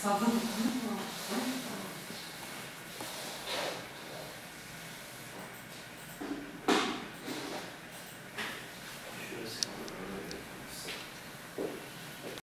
Salvador.